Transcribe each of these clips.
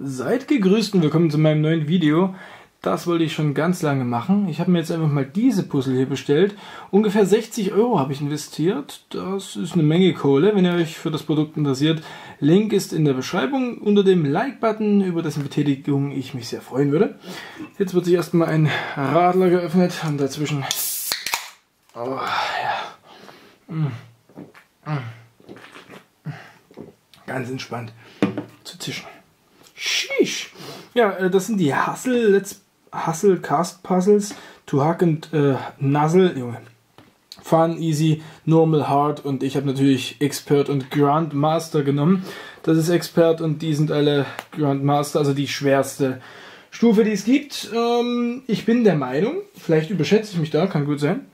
Seid gegrüßt und willkommen zu meinem neuen Video. Das wollte ich schon ganz lange machen. Ich habe mir jetzt einfach mal diese Puzzle hier bestellt. Ungefähr 60 Euro habe ich investiert. Das ist eine Menge Kohle, wenn ihr euch für das Produkt interessiert. Link ist in der Beschreibung unter dem Like-Button, über dessen Betätigung ich mich sehr freuen würde. Jetzt wird sich erstmal ein Radler geöffnet und dazwischen... Oh, ja. Mm. Mm. Ganz entspannt zu zischen. Sheesh. Ja, äh, das sind die Hustle, Let's Hustle Cast Puzzles. To Hack und äh, Nuzzle. Junge. Fun, Easy, Normal, Hard und ich habe natürlich Expert und Grandmaster genommen. Das ist Expert und die sind alle Grandmaster, also die schwerste Stufe, die es gibt. Ähm, ich bin der Meinung, vielleicht überschätze ich mich da, kann gut sein,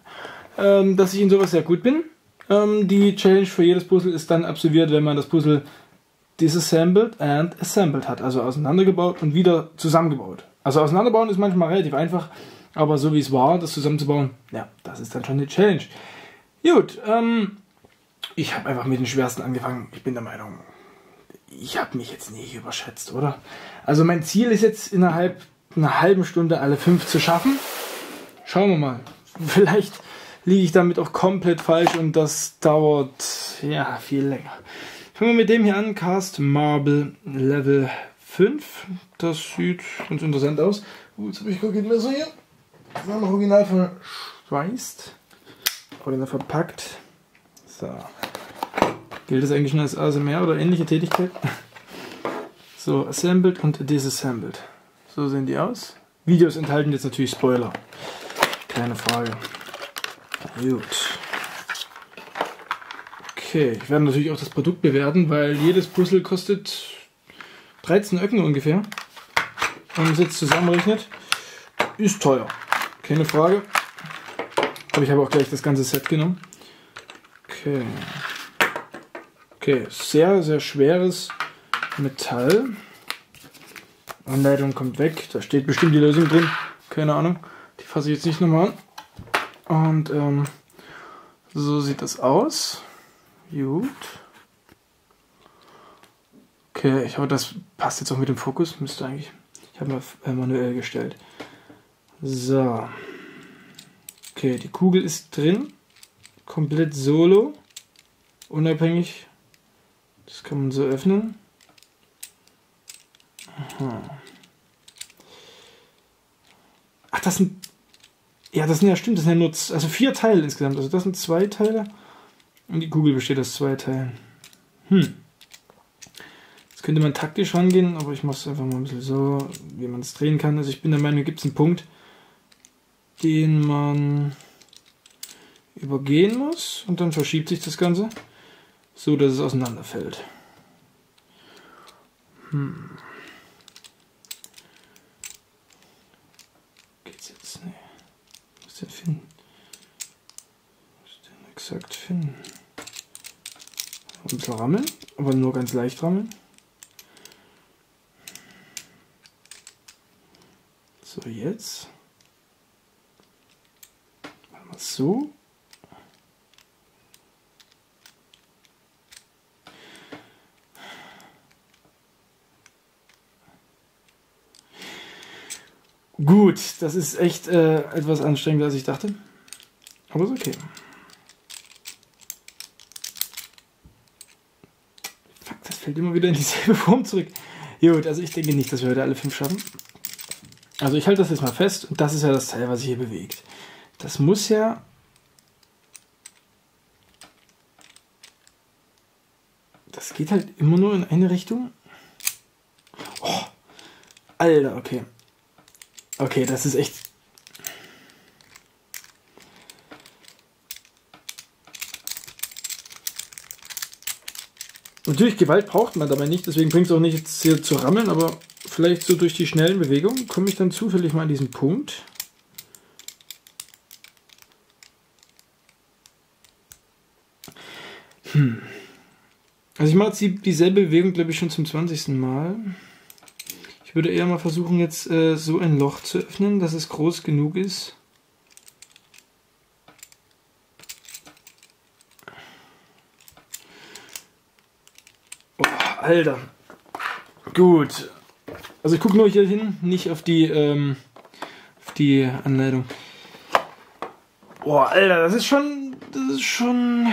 ähm, dass ich in sowas sehr gut bin. Ähm, die Challenge für jedes Puzzle ist dann absolviert, wenn man das Puzzle disassembled and assembled hat, also auseinandergebaut und wieder zusammengebaut. Also auseinanderbauen ist manchmal relativ einfach, aber so wie es war, das zusammenzubauen, ja, das ist dann schon eine Challenge. Gut, ähm, ich habe einfach mit den schwersten angefangen. Ich bin der Meinung, ich habe mich jetzt nicht überschätzt, oder? Also mein Ziel ist jetzt innerhalb einer halben Stunde alle fünf zu schaffen. Schauen wir mal. Vielleicht liege ich damit auch komplett falsch und das dauert ja viel länger. Fangen wir mit dem hier an. Cast Marble Level 5. Das sieht ganz interessant aus. Uh, jetzt habe ich Messer hier. Das ist noch original verschweißt. Original verpackt. So. Gilt das eigentlich schon als ASMR oder ähnliche Tätigkeit? So, assembled und disassembled. So sehen die aus. Videos enthalten jetzt natürlich Spoiler. Keine Frage. Gut. Okay, ich werde natürlich auch das Produkt bewerten, weil jedes Puzzle kostet 13 Öcken ungefähr. Wenn man es jetzt zusammenrechnet, ist teuer. Keine Frage. Aber ich habe auch gleich das ganze Set genommen. Okay. Okay, sehr, sehr schweres Metall. Anleitung kommt weg. Da steht bestimmt die Lösung drin. Keine Ahnung. Die fasse ich jetzt nicht nochmal an. Und ähm, so sieht das aus. Gut. Okay, ich hoffe, das passt jetzt auch mit dem Fokus. Müsste eigentlich. Ich habe mal äh, manuell gestellt. So. Okay, die Kugel ist drin. Komplett solo. Unabhängig. Das kann man so öffnen. Aha. Ach, das sind. Ja, das sind ja stimmt, das sind ja nur also vier Teile insgesamt. Also das sind zwei Teile. Und die Kugel besteht aus zwei Teilen. Hm. Jetzt könnte man taktisch rangehen, aber ich mache es einfach mal ein bisschen so, wie man es drehen kann. Also ich bin der Meinung, gibt es einen Punkt, den man übergehen muss und dann verschiebt sich das Ganze, so dass es auseinanderfällt. Hm. Geht's jetzt? Nee. Was denn finden? Was denn exakt finden? Ein bisschen rammeln, aber nur ganz leicht rammeln. So, jetzt. Machen wir so. Gut, das ist echt äh, etwas anstrengender, als ich dachte. Aber ist okay. Fällt immer wieder in dieselbe Form zurück. Gut, also ich denke nicht, dass wir heute alle fünf schaffen. Also ich halte das jetzt mal fest und das ist ja das Teil, was sich hier bewegt. Das muss ja... Das geht halt immer nur in eine Richtung. Oh, Alter, okay. Okay, das ist echt Natürlich, Gewalt braucht man dabei nicht, deswegen bringt es auch nicht jetzt hier zu rammeln, aber vielleicht so durch die schnellen Bewegungen komme ich dann zufällig mal an diesen Punkt. Hm. Also ich mache jetzt dieselbe Bewegung, glaube ich, schon zum 20. Mal. Ich würde eher mal versuchen, jetzt äh, so ein Loch zu öffnen, dass es groß genug ist. Alter. Gut. Also ich gucke nur hier hin, nicht auf die, ähm, auf die Anleitung. Boah, Alter, das ist schon, das ist schon,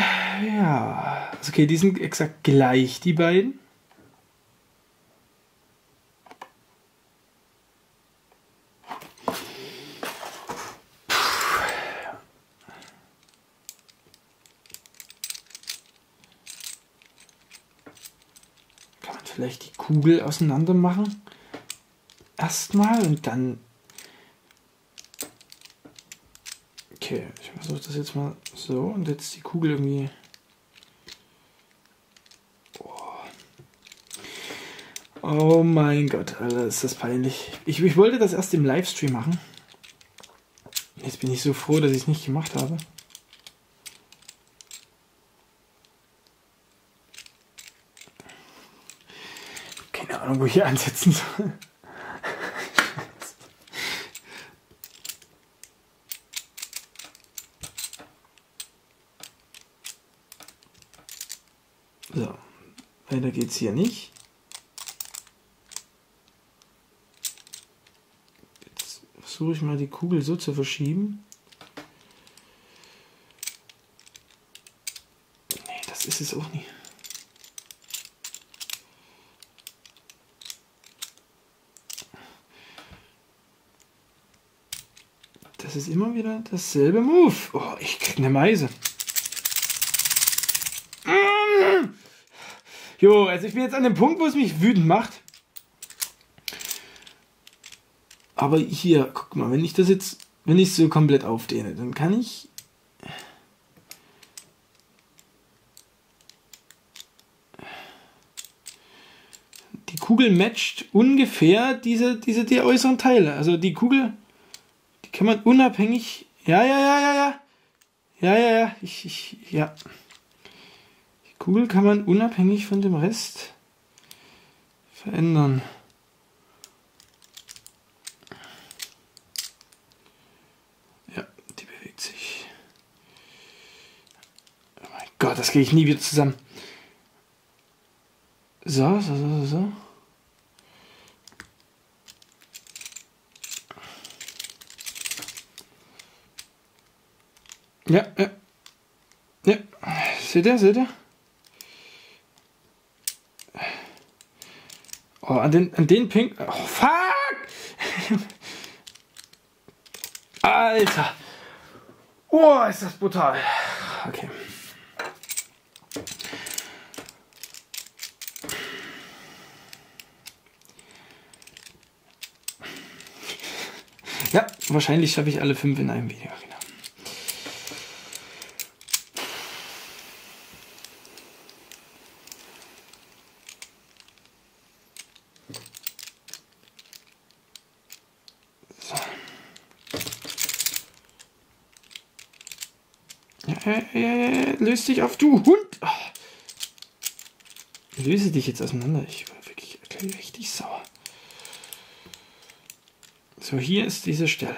ja. Also okay, die sind exakt gleich, die beiden. Kann man vielleicht die Kugel auseinander machen? Erstmal und dann Okay, ich versuche das jetzt mal so und jetzt die Kugel irgendwie. Oh mein Gott, Alter, ist das peinlich. Ich, ich wollte das erst im Livestream machen. Jetzt bin ich so froh, dass ich es nicht gemacht habe. Keine Ahnung, wo ich hier ansetzen soll. So, weiter geht's hier nicht. Jetzt versuche ich mal die Kugel so zu verschieben. Nee, das ist es auch nicht. Ist immer wieder dasselbe Move. Oh, ich krieg eine Meise. Jo, also ich bin jetzt an dem Punkt, wo es mich wütend macht. Aber hier, guck mal, wenn ich das jetzt, wenn ich so komplett aufdehne, dann kann ich. Die Kugel matcht ungefähr diese, diese die äußeren Teile. Also die Kugel, kann man unabhängig. Ja, ja, ja, ja, ja. Ja, ja, ja. Ich, ich, ja. Kugel kann man unabhängig von dem Rest verändern. Ja, die bewegt sich. Oh mein Gott, das kriege ich nie wieder zusammen. So, so, so, so. Ja, ja. Ja. Seht ihr, seht ihr? Oh, an den, an den Pink. Oh, fuck! Alter! Oh, ist das brutal. Okay. Ja, wahrscheinlich schaffe ich alle fünf in einem Video. Löst dich auf, du Hund! Oh. Löse dich jetzt auseinander. Ich war wirklich richtig sauer. So, hier ist diese Stelle.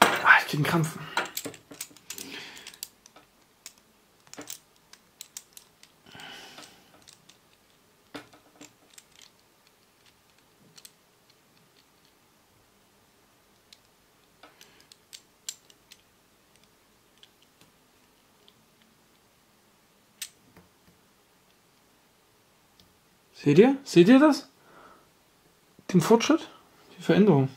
Ah, ich krieg einen Krampf. Seht ihr? Seht ihr das? Den Fortschritt? Die Veränderung.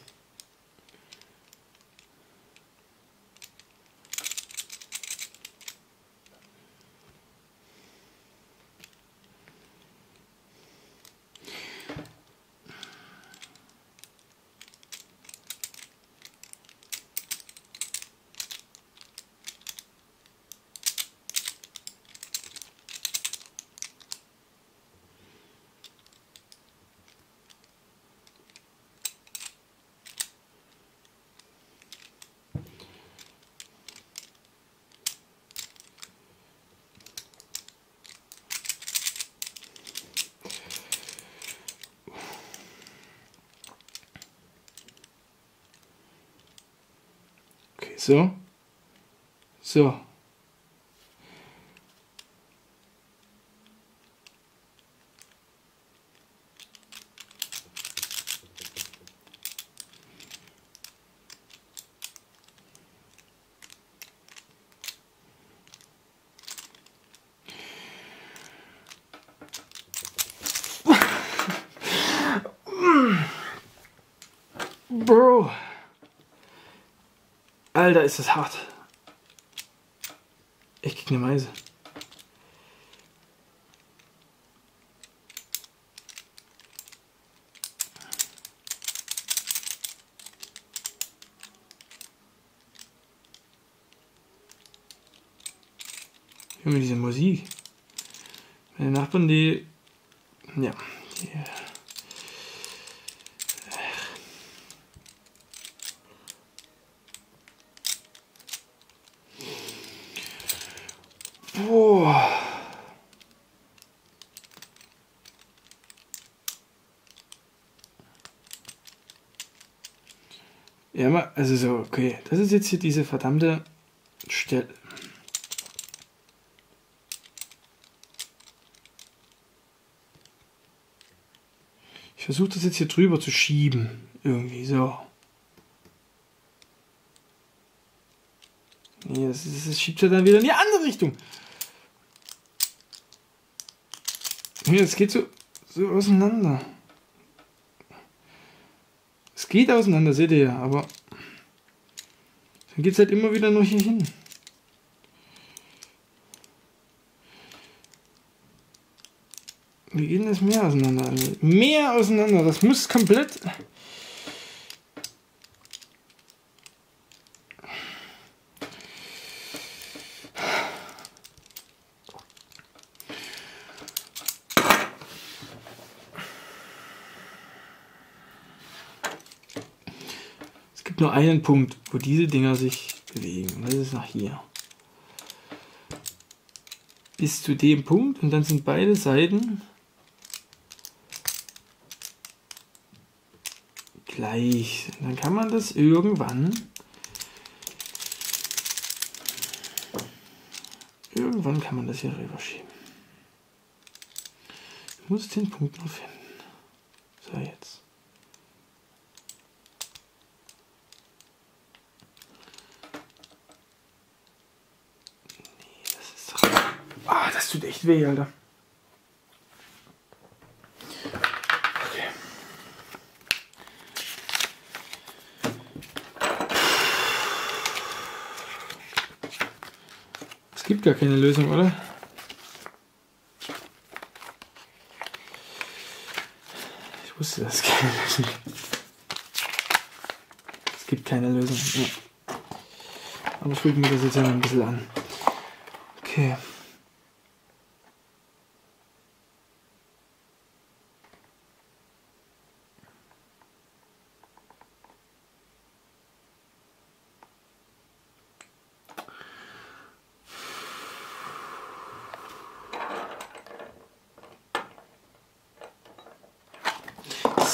So. So. Ist das hart. Ich krieg eine Meise. Mir diese Musik. Meine Nachbarn, die. Ja. Die, Boah. Ja, mal, also so, okay. Das ist jetzt hier diese verdammte Stelle. Ich versuche das jetzt hier drüber zu schieben. Irgendwie so. Nee, das, das, das schiebt ja dann wieder in die andere Richtung. Nee, das geht so, so auseinander. Es geht auseinander, seht ihr ja, aber dann geht es halt immer wieder nur hier hin. Wie geht denn das mehr auseinander? Mehr auseinander, das muss komplett... gibt nur einen Punkt, wo diese Dinger sich bewegen. Das ist nach hier. Bis zu dem Punkt und dann sind beide Seiten gleich. Und dann kann man das irgendwann irgendwann kann man das hier rüberschieben. Ich muss den Punkt noch finden. So jetzt. Nee, das ist doch. Ah, das tut echt weh, Alter. Es gibt gar keine Lösung, oder? Ich wusste, dass es keine Lösung gibt. Es gibt keine Lösung. Aber ich gucke mir das jetzt ein bisschen an. Okay.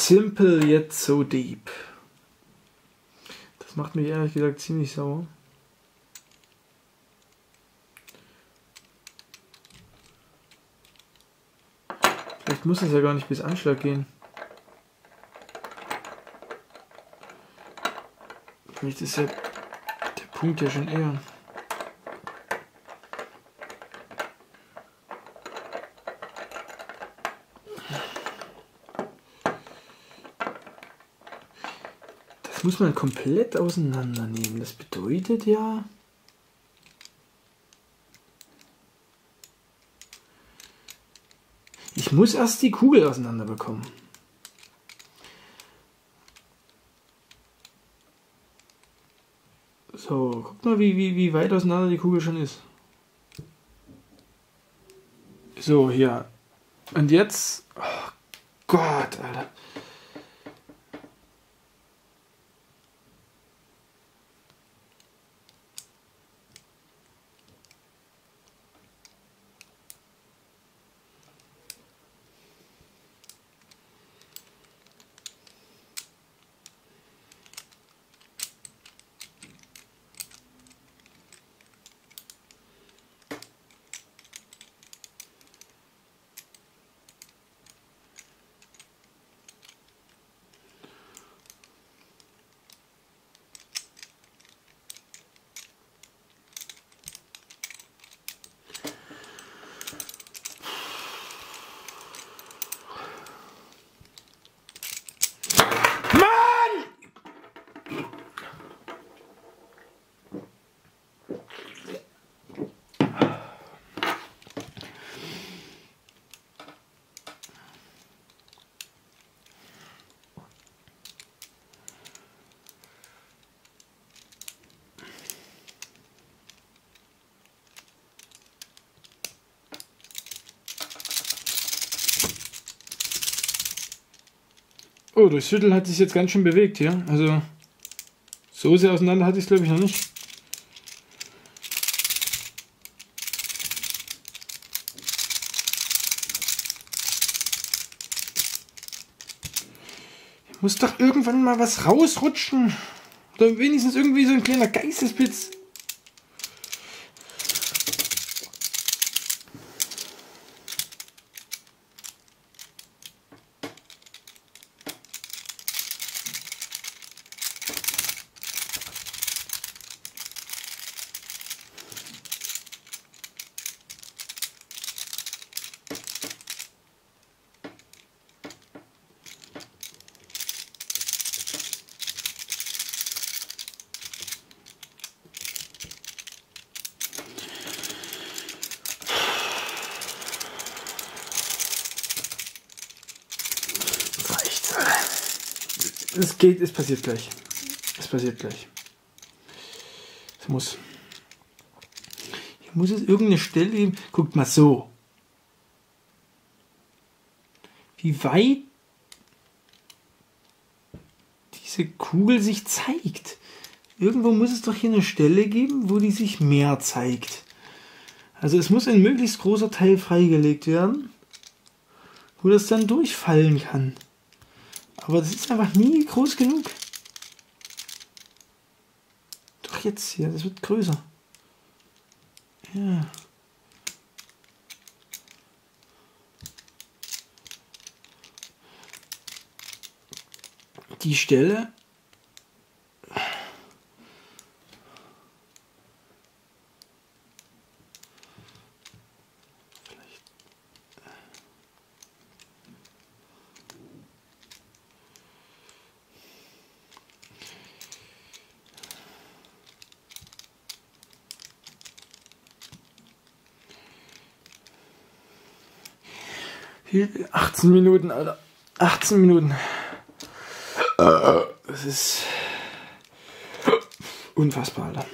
Simple yet so deep. Das macht mich ehrlich gesagt ziemlich sauer. Vielleicht muss es ja gar nicht bis Anschlag gehen. Vielleicht ist ja der Punkt ja schon eher. Muss man komplett auseinandernehmen. Das bedeutet ja. Ich muss erst die Kugel auseinander bekommen. So, guck mal, wie, wie, wie weit auseinander die Kugel schon ist. So, hier. Und jetzt. Oh Gott, Alter. Oh, durchs Viertel hat sich jetzt ganz schön bewegt hier. Also so sehr auseinander hatte ich es glaube ich noch nicht. Muss doch irgendwann mal was rausrutschen. Oder wenigstens irgendwie so ein kleiner Geistesblitz. Es geht, es passiert gleich. Es passiert gleich. Es muss. Hier muss es irgendeine Stelle geben. Guckt mal so. Wie weit diese Kugel sich zeigt. Irgendwo muss es doch hier eine Stelle geben, wo die sich mehr zeigt. Also es muss ein möglichst großer Teil freigelegt werden, wo das dann durchfallen kann. Aber das ist einfach nie groß genug. Doch jetzt hier, das wird größer. Ja. Die Stelle 18 Minuten, Alter. 18 Minuten. Das ist unfassbar, Alter.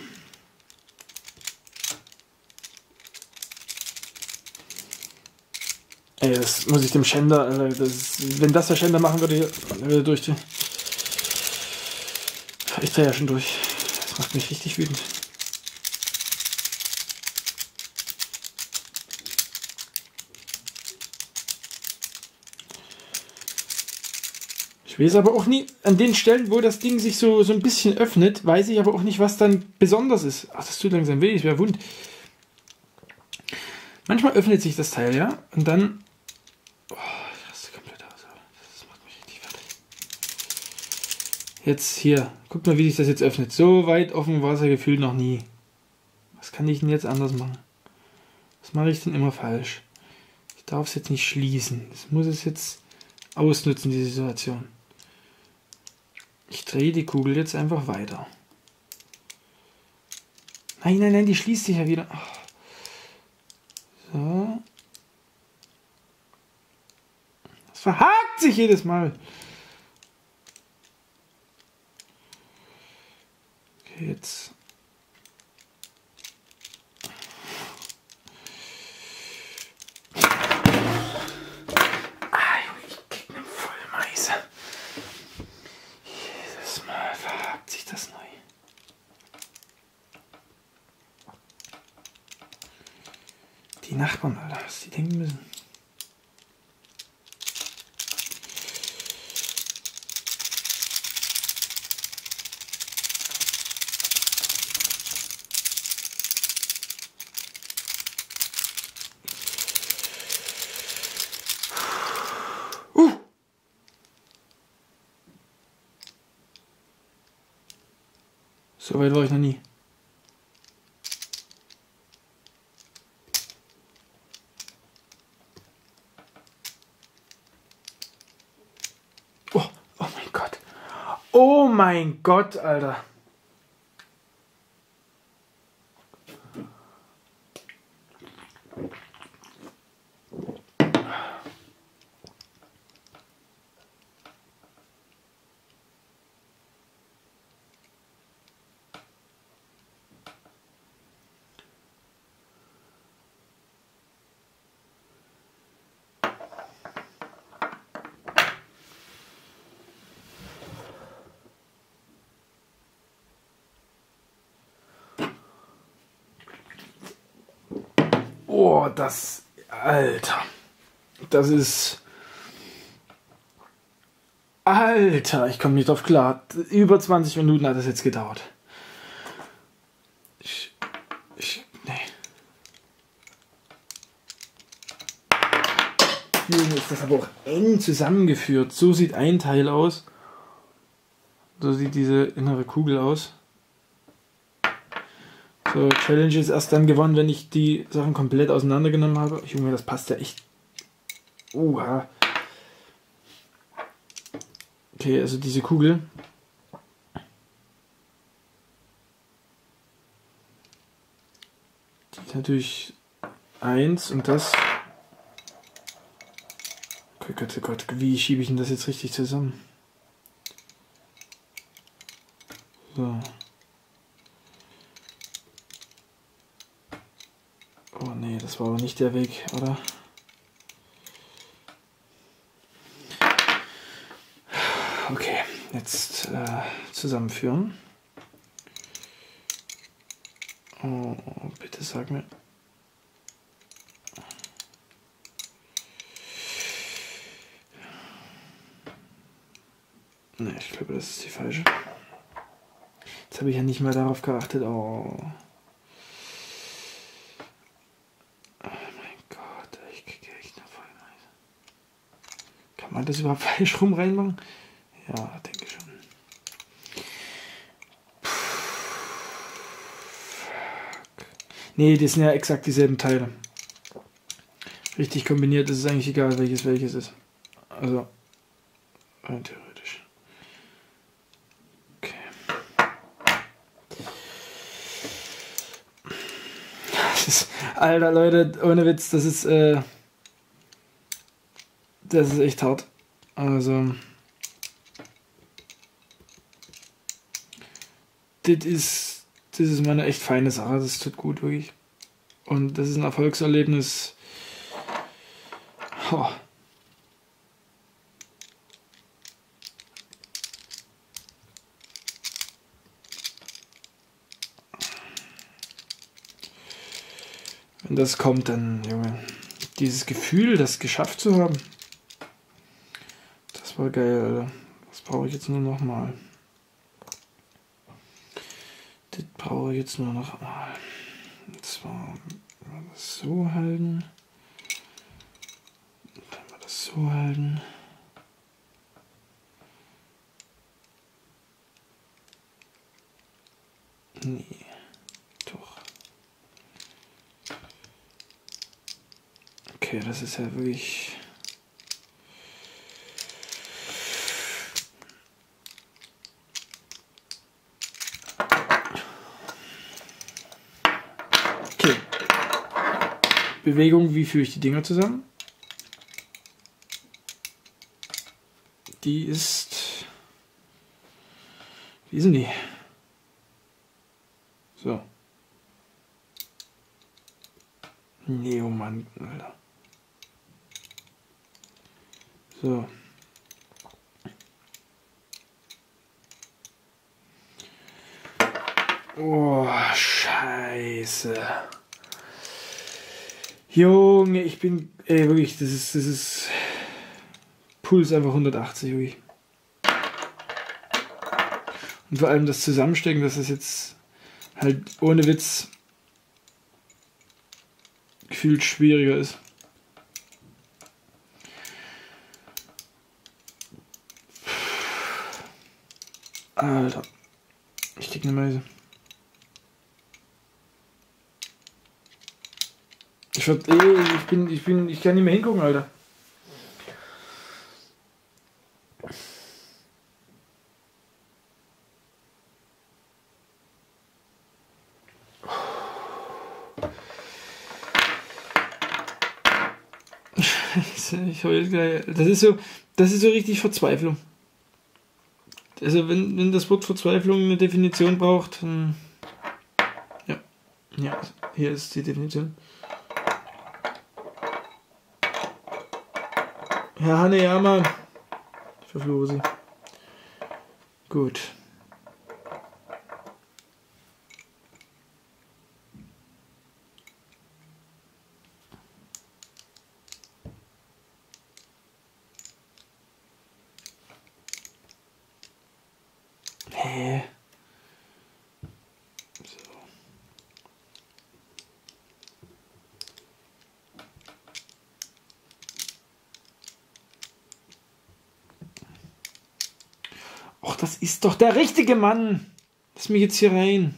Ey, das muss ich dem Schänder, Alter, das, wenn das der Schänder machen würde, würde er durch die. Ich drehe ja schon durch. Das macht mich richtig wütend. Weiß aber auch nie, an den Stellen, wo das Ding sich so, so ein bisschen öffnet, weiß ich aber auch nicht, was dann besonders ist. Ach, das tut langsam weh, ich wäre wund. Manchmal öffnet sich das Teil, ja, und dann. Oh, ich raste komplett aus. Das macht mich richtig fertig. Jetzt hier, guck mal, wie sich das jetzt öffnet. So weit offen war es ja gefühlt noch nie. Was kann ich denn jetzt anders machen? Was mache ich denn immer falsch? Ich darf es jetzt nicht schließen. Ich muss es jetzt ausnutzen, die Situation. Ich drehe die Kugel jetzt einfach weiter. Nein, nein, nein, die schließt sich ja wieder. So. Das verhakt sich jedes Mal. Okay, jetzt. Nachbarn, Alter, was die denken müssen. Uh. So weit war ich noch nie. Mein Gott, Alter. Oh, das. Alter. Das ist. Alter, ich komme nicht drauf klar. Über 20 Minuten hat das jetzt gedauert. Ich. Ich. Nee. Junge, ist das aber auch eng zusammengeführt. So sieht ein Teil aus. So sieht diese innere Kugel aus. So, Challenge ist erst dann gewonnen, wenn ich die Sachen komplett auseinandergenommen habe. Junge, das passt ja echt. Uha. Okay, also diese Kugel. Die ist natürlich eins und das. Oh Gott, oh Gott, wie schiebe ich denn das jetzt richtig zusammen? So. Oh nee, das war aber nicht der Weg, oder? Okay, jetzt äh, zusammenführen. Oh, bitte sag mir. Ne, ich glaube, das ist die falsche. Jetzt habe ich ja nicht mal darauf geachtet. Oh mein Gott, ich kriege echt eine Vollmeise. Kann man das überhaupt falsch rum reinmachen? Ja, denke schon. Nee, das sind ja exakt dieselben Teile. Richtig kombiniert ist es eigentlich egal, welches welches ist. Also, rein theoretisch. Okay. Das ist, Alter, Leute, ohne Witz, das ist, äh, das ist echt hart. Also, das ist, das ist mal echt feine Sache, das tut gut, wirklich. Und das ist ein Erfolgserlebnis. Oh. Wenn das kommt, dann, Junge, dieses Gefühl, das geschafft zu haben, war geil, Alter. Das brauche ich jetzt nur noch mal. Das brauche ich jetzt nur noch mal. Und zwar das so halten. Dann wir das so halten. Nee, doch. Okay, das ist ja wirklich. Okay. Bewegung, wie führe ich die Dinger zusammen? Die ist. Wie sind die? So. Nee, Mann, Alter. So. Oh, scheiße. Junge, ich bin, ey, wirklich, das ist, das ist, Puls einfach 180, wirklich. Und vor allem das Zusammenstecken, das ist jetzt halt ohne Witz gefühlt schwieriger ist. Alter. Ich krieg eine Meise. Ich, werd, ey, ich bin, ich bin, ich kann nicht mehr hingucken, Alter. Ich heul gleich. Das ist so, das ist so richtig Verzweiflung. Also wenn, wenn das Wort Verzweiflung eine Definition braucht, dann ja, ja, hier ist die Definition. Herr Haneyama, verfluche Sie. Gut. Ist doch der richtige Mann. Lass mich jetzt hier rein.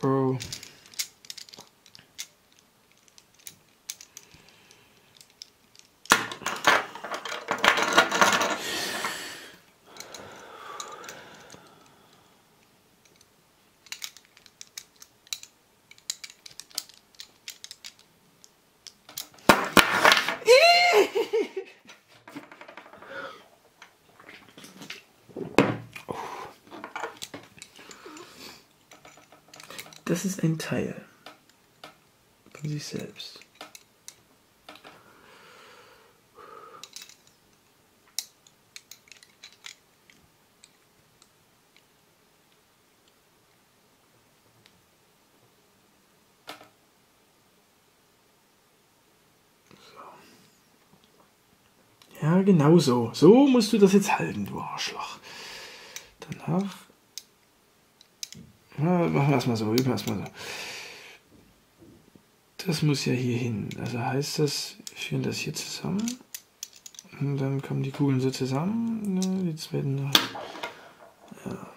Bro. Das ist ein Teil sich selbst. Ja, genau so. So musst du das jetzt halten, du Arschloch. Danach. Ja, machen wir erstmal so, üben wir erstmal so. Das muss ja hier hin. Also heißt das, wir führen das hier zusammen. Und dann kommen die Kugeln so zusammen. Ne, die zweiten. Ja.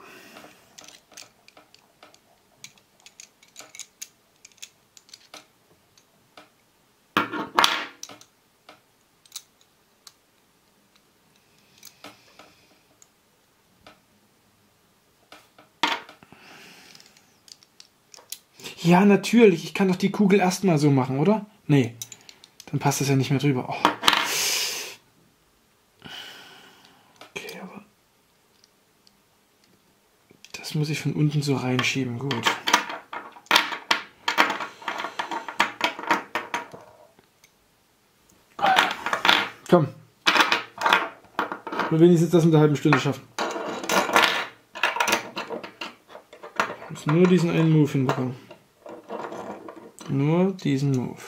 Ja, natürlich. Ich kann doch die Kugel erstmal so machen, oder? Nee. Dann passt das ja nicht mehr drüber. Oh. Okay, aber. Das muss ich von unten so reinschieben. Gut. Komm. Wir wenigstens das mit der halben Stunde schaffen. Ich muss nur diesen einen Move hinbekommen. Nur diesen Move.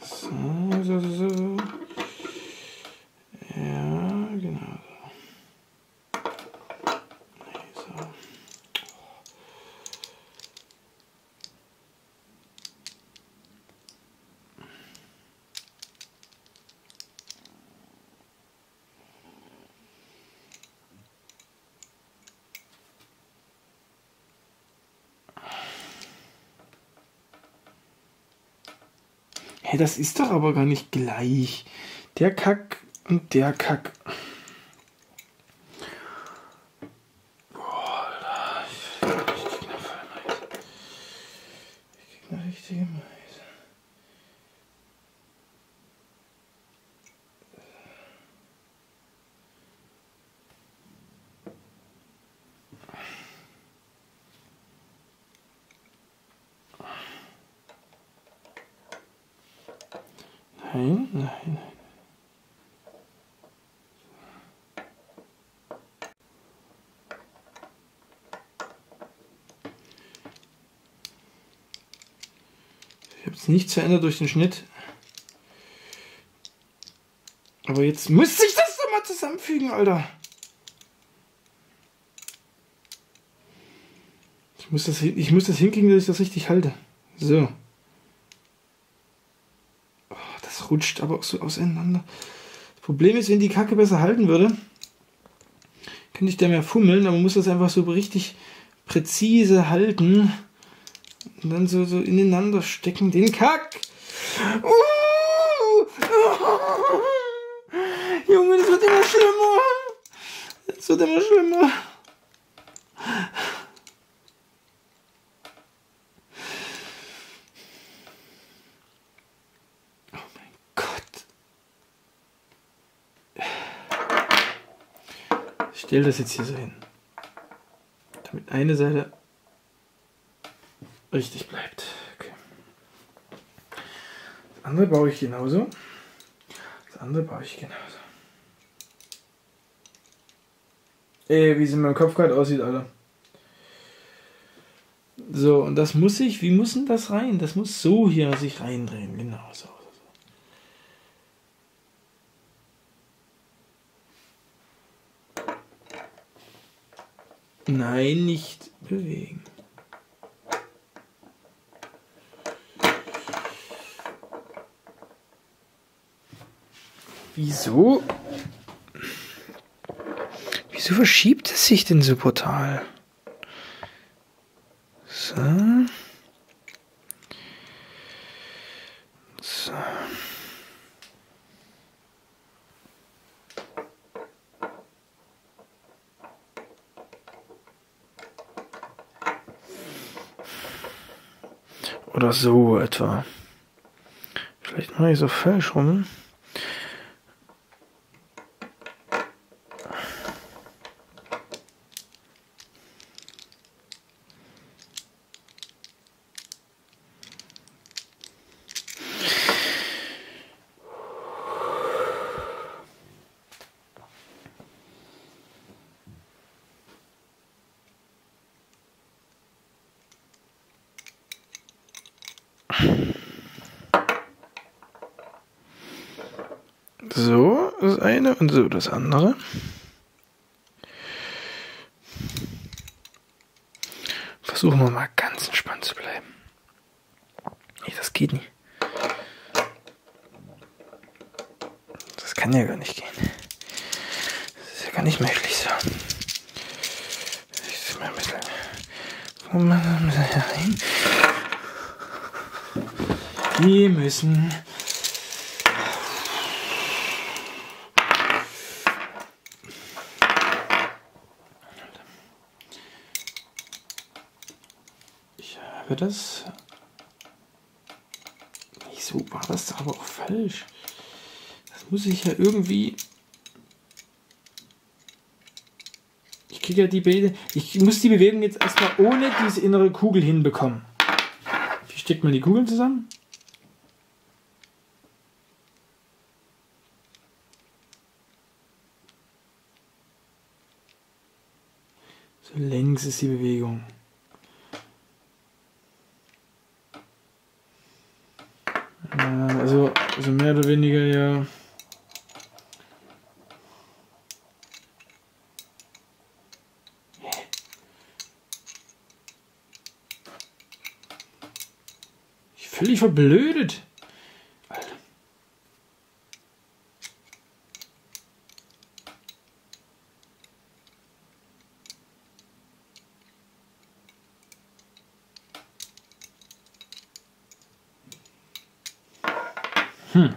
So, so, so, so. Ja, genau so. Nee, so. Hey, das ist doch aber gar nicht gleich. Der Kack und der Kack. Boah, Alter, ich krieg eine Vollmeise. Ich krieg eine richtige Meise. Nein, nein, nein. Ich habe es nicht verändert durch den Schnitt. Aber jetzt muss ich das doch zusammenfügen, Alter. Ich muss das, ich muss das hinkriegen, dass ich das richtig halte. So. Oh, das rutscht aber auch so auseinander. Das Problem ist, wenn die Kacke besser halten würde, könnte ich da mehr fummeln, aber man muss das einfach so richtig präzise halten. Und dann so, so ineinander stecken, den Kack. Uh! Junge, das wird immer schlimmer. Es wird immer schlimmer. Oh mein Gott. Ich stelle das jetzt hier so hin. Damit eine Seite richtig bleibt. Okay. Das andere baue ich genauso. Das andere baue ich genauso. Ey, wie es in meinem Kopf gerade aussieht, Alter. So, und das muss ich, wie muss denn das rein? Das muss so hier sich reindrehen, genau so. Nein, nicht bewegen. Wieso? Wieso verschiebt es sich denn so brutal? So. So. Oder so etwa. Vielleicht mache ich so falsch rum. So, das eine und so das andere. Versuchen wir mal ganz entspannt zu bleiben. Nee, das geht nicht. Das kann ja gar nicht gehen. Das ist ja gar nicht möglich so. Ich mal ein bisschen. Wir da rein? Wir müssen habe das. Wieso war das aber auch falsch? Das muss ich ja irgendwie. Ich kriege ja die Bilder. Ich muss die Bewegung jetzt erstmal ohne diese innere Kugel hinbekommen. Wie steckt man die Kugeln zusammen? So längs ist die Bewegung. also, also mehr oder weniger ja. Ich völlig verblödet. Alter. Hm.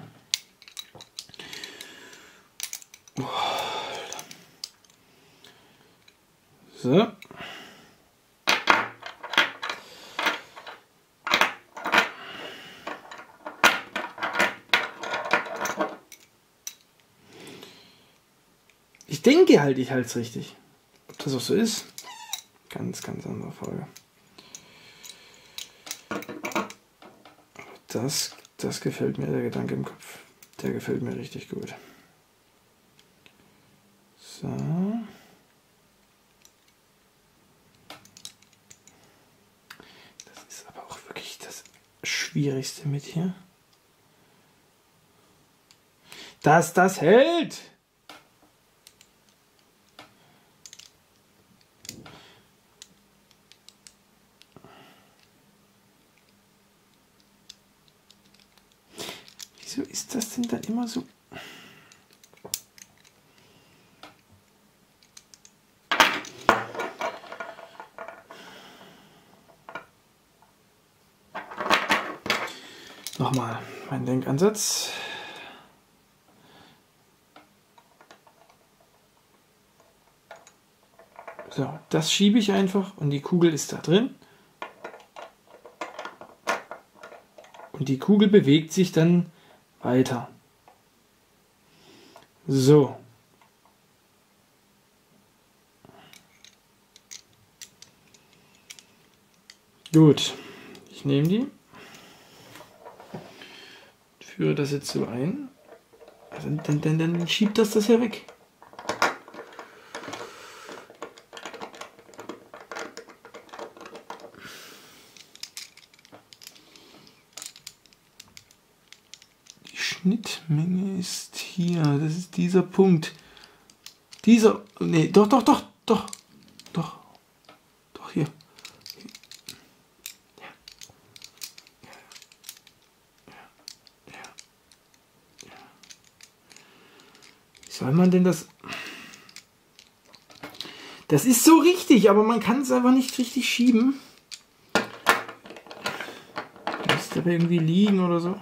So. Ich denke halt, ich halte es richtig. Ob das auch so ist, ganz, ganz andere Frage. Das das gefällt mir, der Gedanke im Kopf. Der gefällt mir richtig gut. So. Das ist aber auch wirklich das Schwierigste mit hier. Dass das hält! Wieso ist das so? Nochmal mein Denkansatz. So, das schiebe ich einfach und die Kugel ist da drin. Und die Kugel bewegt sich dann weiter. So. Gut, ich nehme die, führe das jetzt so ein, also, dann, dann, dann schiebt das das ja weg. Die Schnittmenge ist hier. Das ist dieser Punkt. Dieser. Nee, doch, doch, doch, doch. Doch. Doch, hier. Wie soll man denn das. Das ist so richtig, aber man kann es einfach nicht richtig schieben. Müsste aber irgendwie liegen oder so.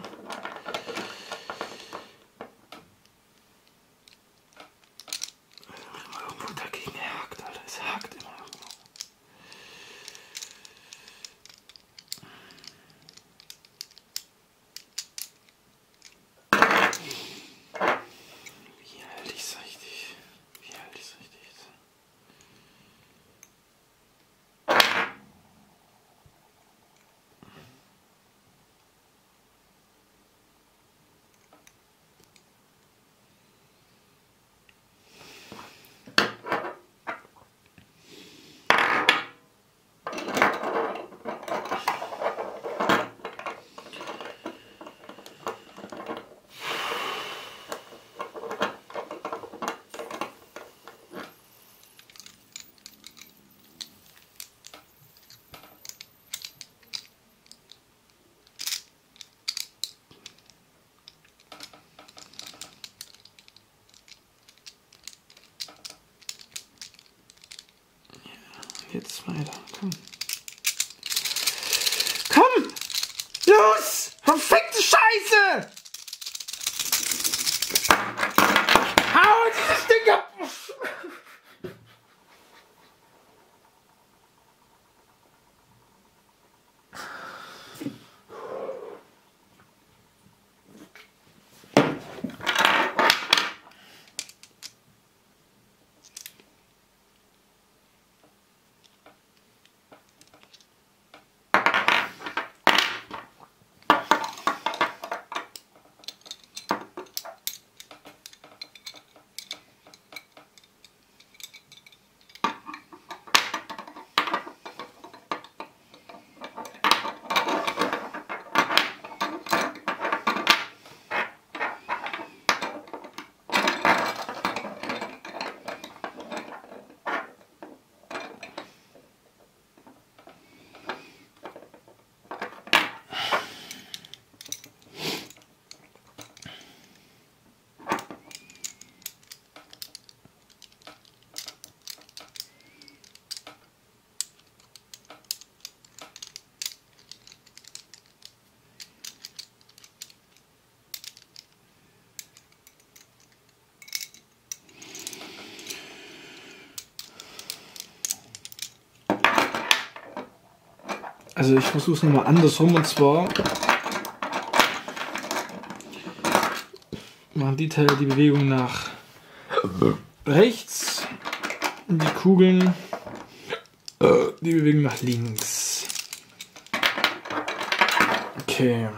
Also ich versuche es nochmal andersrum und zwar machen die Teile die Bewegung nach rechts und die Kugeln die Bewegung nach links. Okay.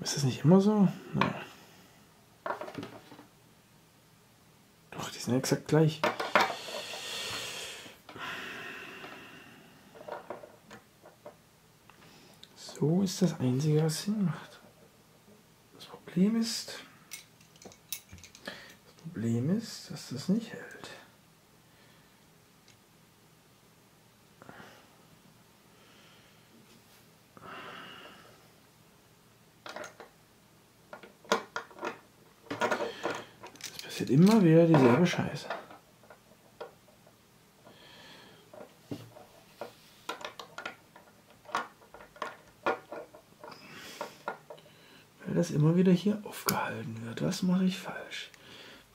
Ist das nicht immer so? Nein. Doch, die sind ja exakt gleich. So ist das Einzige, was Sinn macht. Das Problem ist, das Problem ist, dass das nicht hält. Es passiert immer wieder dieselbe Scheiße. Weil das immer wieder hier aufgehalten wird. Was mache ich falsch?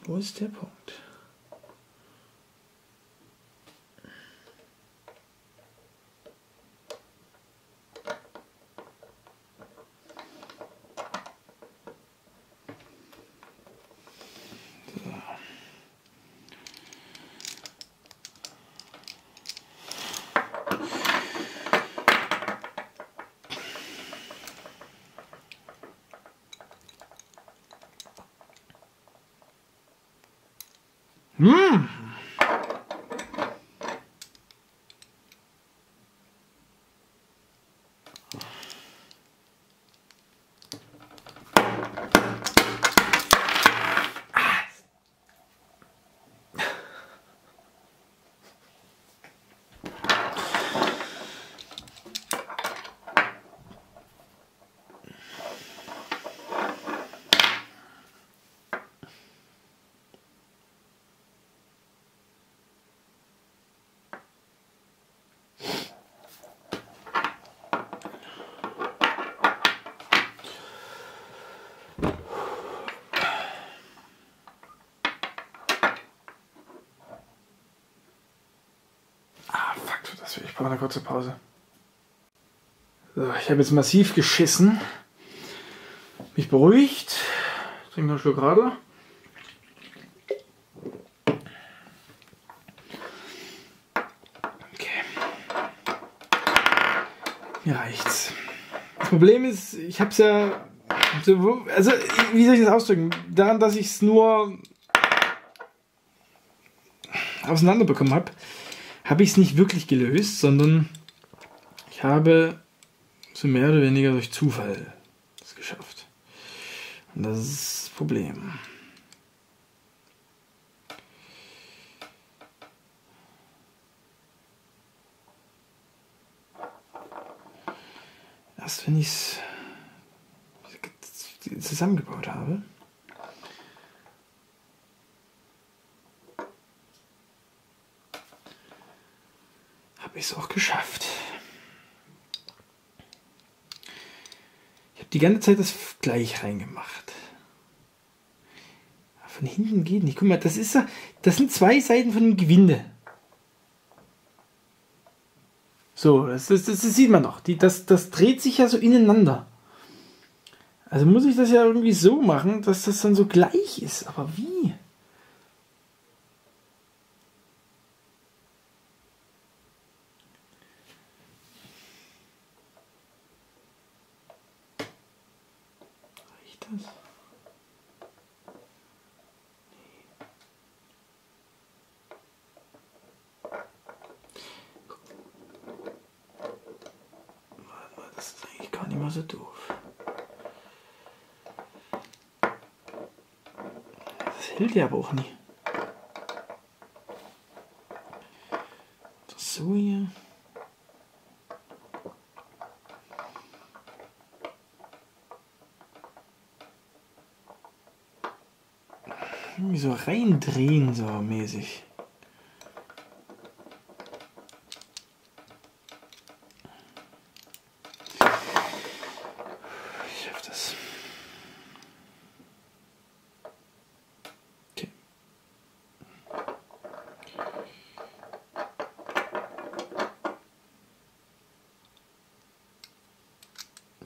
Wo ist der Punkt? Hm. So, ich brauche eine kurze Pause. So, ich habe jetzt massiv geschissen. Mich beruhigt. Trinke noch einen Schluck Radler. Mir reicht's. Das Problem ist, ich habe es ja. Also, wie soll ich das ausdrücken? Daran, dass ich es nur auseinanderbekommen habe, habe ich es nicht wirklich gelöst, sondern ich habe so mehr oder weniger durch Zufall es geschafft. Und das ist das Problem. Erst wenn ich es zusammengebaut habe, habe ich es auch geschafft. Ich habe die ganze Zeit das gleich reingemacht. Von hinten geht nicht. Guck mal, das ist das sind zwei Seiten von dem Gewinde. So, das, das, das sieht man noch. Die, das, das dreht sich ja so ineinander. Also muss ich das ja irgendwie so machen, dass das dann so gleich ist. Aber wie? das? Das ist mal so doof. Das hält ja aber auch nie. so hier. irgendwie so reindrehen, so mäßig. Ich schaff das. Okay.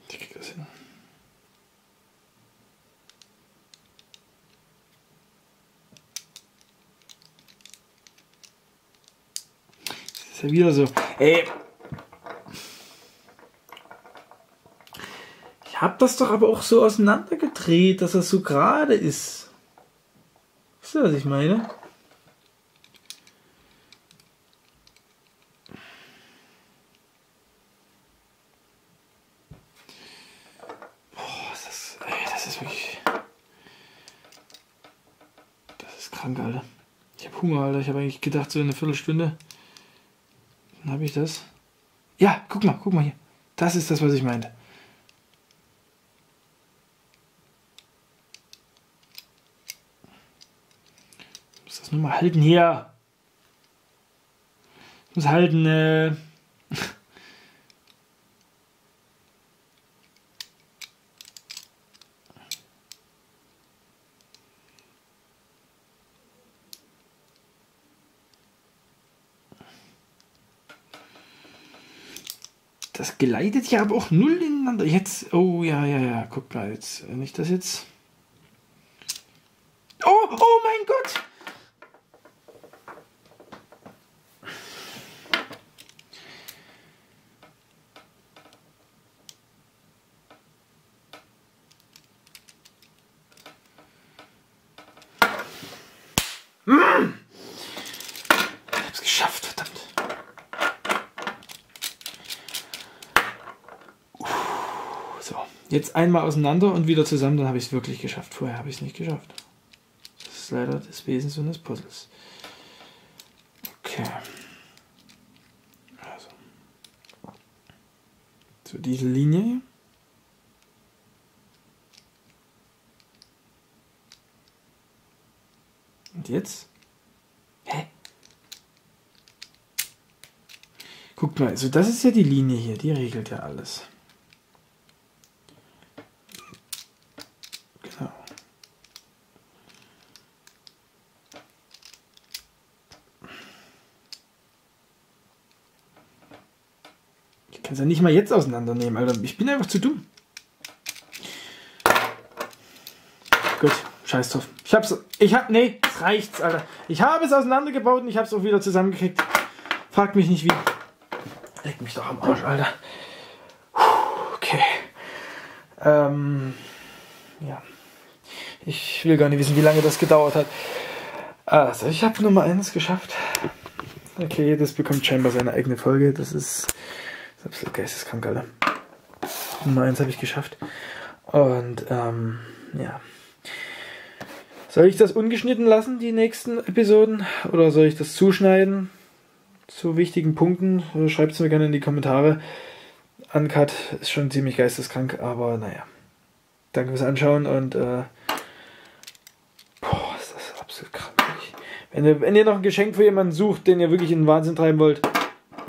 Ich krieg das hin. ist ja wieder so. Ey. Ich hab das doch aber auch so auseinandergedreht, dass das so gerade ist. Wisst ihr, was ich meine? Krank, Alter. Ich hab Hunger, Alter. Ich habe eigentlich gedacht, so eine Viertelstunde. Dann habe ich das. Ja, guck mal, guck mal hier. Das ist das, was ich meinte. Ich muss das nur mal halten hier. Ich muss halten, äh. Das geleitet ja aber auch null ineinander. Jetzt, oh ja, ja, ja, guck mal jetzt. Wenn ich das jetzt. Oh, oh mein Gott! Hm. Ich hab's geschafft, verdammt. So, jetzt einmal auseinander und wieder zusammen, dann habe ich es wirklich geschafft. Vorher habe ich es nicht geschafft. Das ist leider das Wesen so eines Puzzles. Okay. Also. So, diese Linie. Und jetzt? Hä? Guckt mal, also das ist ja die Linie hier, die regelt ja alles. Genau. Kann es ja nicht mal jetzt auseinandernehmen, Alter. Ich bin einfach zu dumm. Gut, scheiß drauf. Ich hab's. Ich hab. Nee, es reicht's, Alter. Ich habe es auseinandergebaut und ich hab's auch wieder zusammengekriegt. Fragt mich nicht wie. Leck mich doch am Arsch, Alter. Okay. Ähm. Ja. Ich will gar nicht wissen, wie lange das gedauert hat. Also, ich habe Nummer 1 geschafft. Okay, das bekommt scheinbar seine eigene Folge. Das ist, das ist absolut geisteskrank, Alter. Nummer 1 habe ich geschafft. Und, ähm, ja. Soll ich das ungeschnitten lassen, die nächsten Episoden? Oder soll ich das zuschneiden? Zu wichtigen Punkten? Schreibt es mir gerne in die Kommentare. Uncut ist schon ziemlich geisteskrank, aber naja. Danke fürs Anschauen und, äh, boah, ist das absolut krank. Wenn ihr, wenn ihr noch ein Geschenk für jemanden sucht, den ihr wirklich in den Wahnsinn treiben wollt,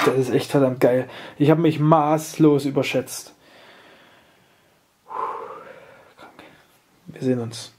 das ist echt verdammt geil. Ich habe mich maßlos überschätzt. Wir sehen uns.